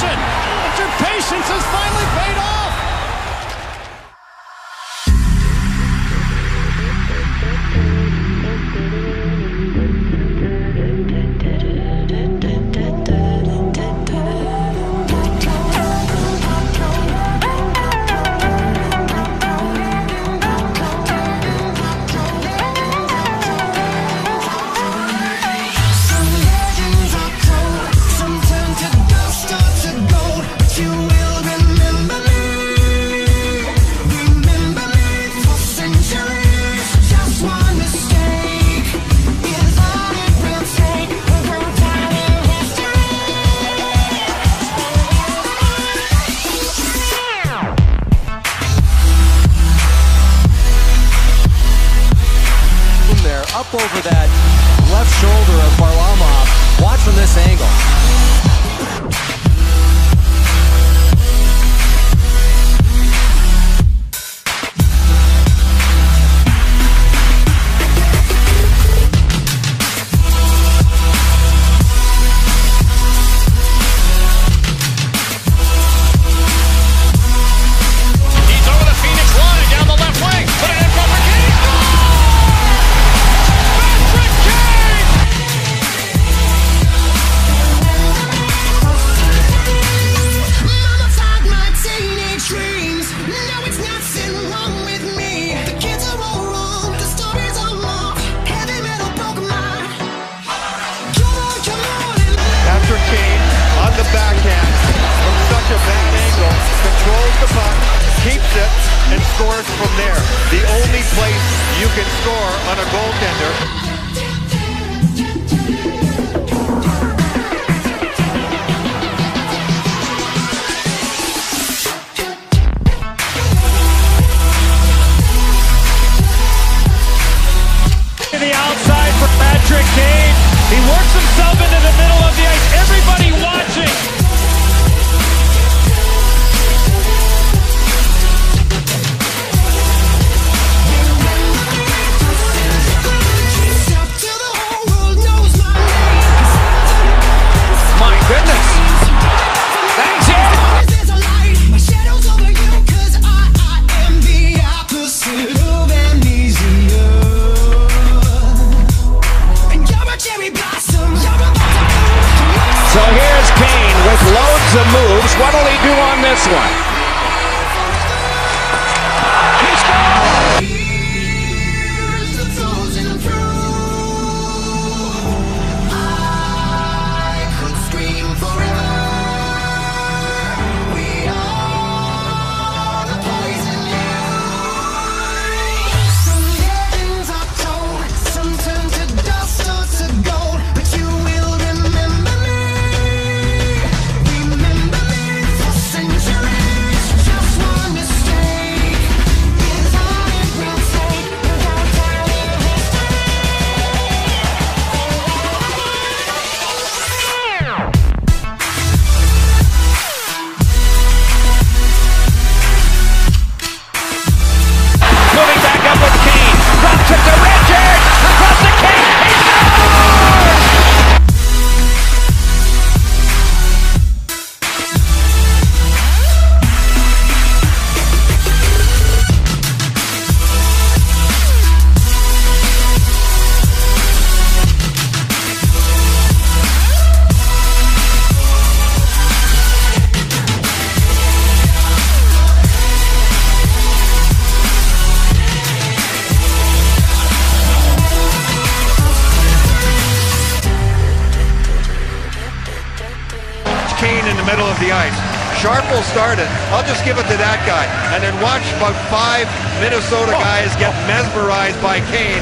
Payson. But your patience has finally paid off. up over that left shoulder intercepts and scores from there. The only place you can score on a goaltender. of moves. What'll he do on this one? the ice. Sharp will start it. I'll just give it to that guy. And then watch about five Minnesota guys get mesmerized by Kane.